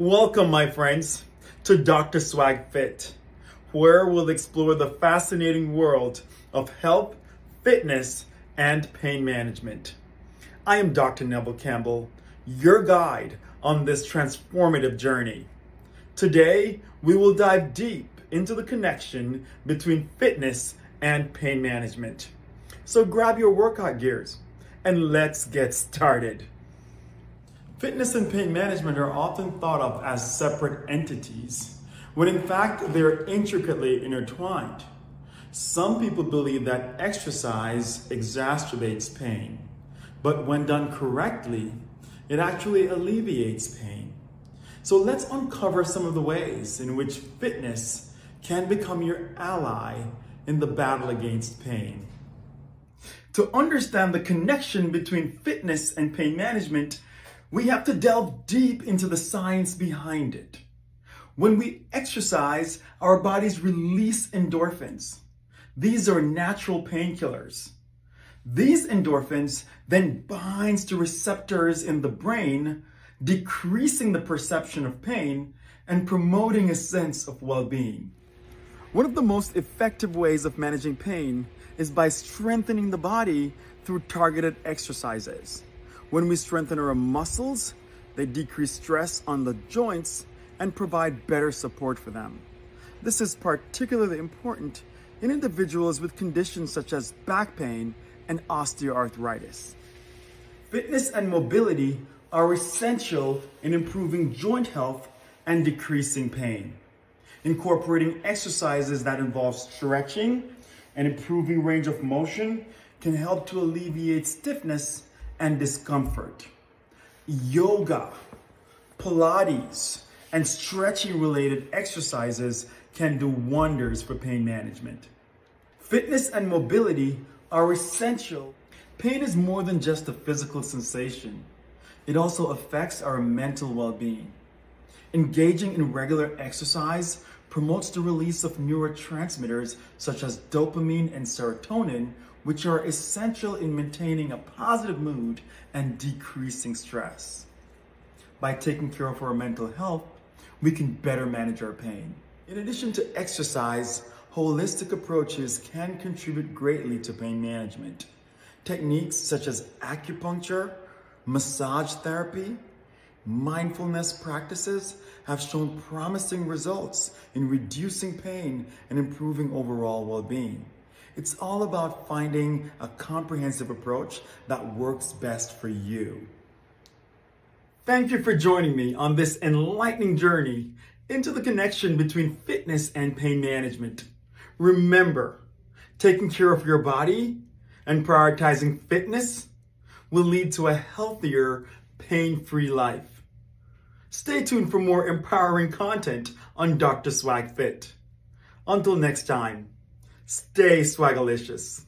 Welcome, my friends, to Dr. Swag Fit, where we'll explore the fascinating world of health, fitness, and pain management. I am Dr. Neville Campbell, your guide on this transformative journey. Today, we will dive deep into the connection between fitness and pain management. So grab your workout gears and let's get started. Fitness and pain management are often thought of as separate entities, when in fact they're intricately intertwined. Some people believe that exercise exacerbates pain, but when done correctly, it actually alleviates pain. So let's uncover some of the ways in which fitness can become your ally in the battle against pain. To understand the connection between fitness and pain management, we have to delve deep into the science behind it. When we exercise, our bodies release endorphins. These are natural painkillers. These endorphins then binds to receptors in the brain, decreasing the perception of pain and promoting a sense of well-being. One of the most effective ways of managing pain is by strengthening the body through targeted exercises. When we strengthen our muscles, they decrease stress on the joints and provide better support for them. This is particularly important in individuals with conditions such as back pain and osteoarthritis. Fitness and mobility are essential in improving joint health and decreasing pain. Incorporating exercises that involve stretching and improving range of motion can help to alleviate stiffness and discomfort. Yoga, Pilates, and stretching related exercises can do wonders for pain management. Fitness and mobility are essential. Pain is more than just a physical sensation. It also affects our mental well-being. Engaging in regular exercise promotes the release of neurotransmitters such as dopamine and serotonin, which are essential in maintaining a positive mood and decreasing stress. By taking care of our mental health, we can better manage our pain. In addition to exercise, holistic approaches can contribute greatly to pain management. Techniques such as acupuncture, massage therapy, mindfulness practices have shown promising results in reducing pain and improving overall well-being. It's all about finding a comprehensive approach that works best for you. Thank you for joining me on this enlightening journey into the connection between fitness and pain management. Remember, taking care of your body and prioritizing fitness will lead to a healthier, pain-free life. Stay tuned for more empowering content on Dr. Swag Fit. Until next time, stay swagalicious.